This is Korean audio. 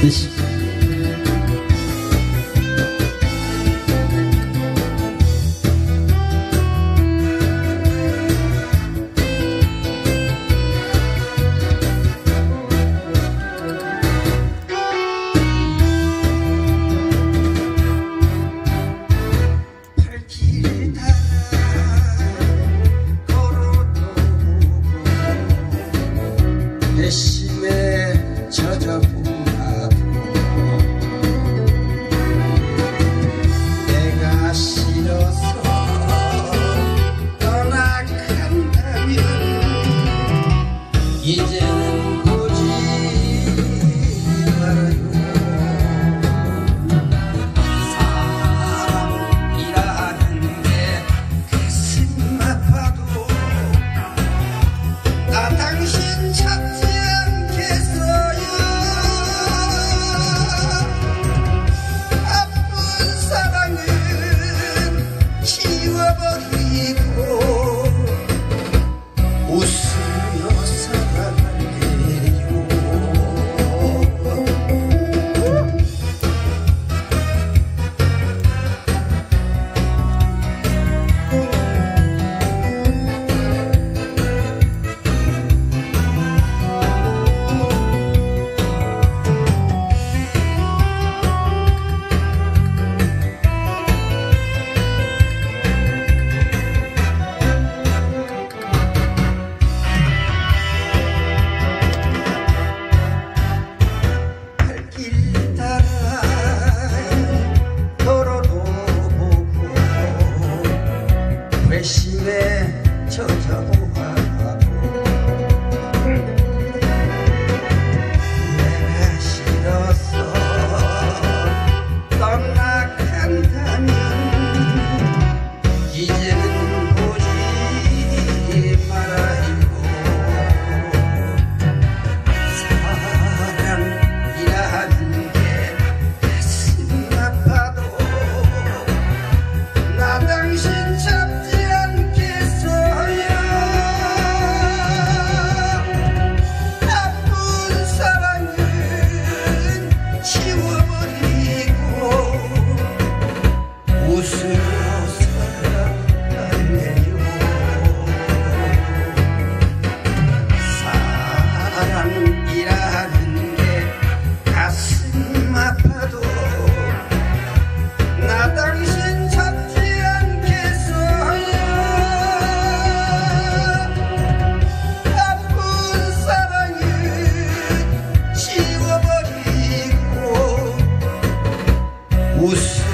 this 이제는 보지 말아요 사랑이라는 게 가슴 아파도 나 당신 찾지 않겠어요? 아픈 사랑은 지워버리고 しめちょちょ 사랑이라는 게 가슴 아파도 나 당신 찾지 않겠어요. 아픈 사랑은 지워버리고 웃